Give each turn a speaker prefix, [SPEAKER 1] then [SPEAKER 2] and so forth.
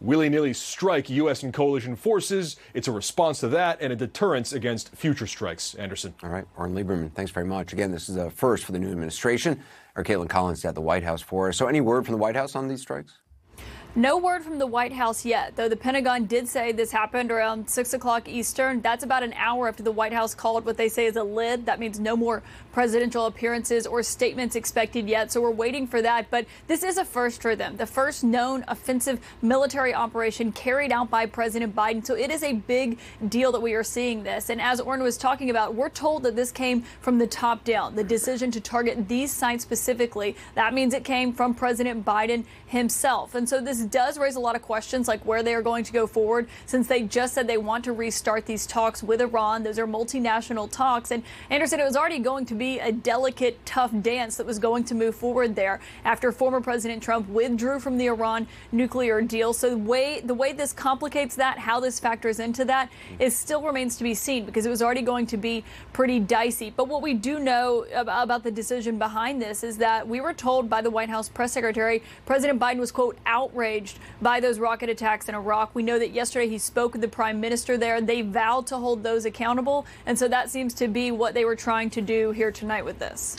[SPEAKER 1] willy nilly strike U.S. and coalition forces. It's a response to that and a deterrence against future strikes. Anderson.
[SPEAKER 2] All right, Oren Lieberman, thanks very much. Again, this is a first for the new administration. Our Kaitlan Collins at the White House for us. So, any word from the White House on these strikes?
[SPEAKER 3] No word from the White House yet, though the Pentagon did say this happened around 6 o'clock Eastern. That's about an hour after the White House called what they say is a lid. That means no more presidential appearances or statements expected yet. So we're waiting for that. But this is a first for them, the first known offensive military operation carried out by President Biden. So it is a big deal that we are seeing this. And as Oren was talking about, we're told that this came from the top down, the decision to target these sites specifically. That means it came from President Biden himself. And so this does raise a lot of questions like where they are going to go forward since they just said they want to restart these talks with Iran. Those are multinational talks. And Anderson, it was already going to be a delicate, tough dance that was going to move forward there after former President Trump withdrew from the Iran nuclear deal. So the way the way this complicates that, how this factors into that, is still remains to be seen because it was already going to be pretty dicey. But what we do know about the decision behind this is that we were told by the White House press secretary, President Biden was quote outraged by those rocket attacks in Iraq. We know that yesterday he spoke with the prime minister there. They vowed to hold those accountable, and so that seems to be what they were trying to do here tonight with this.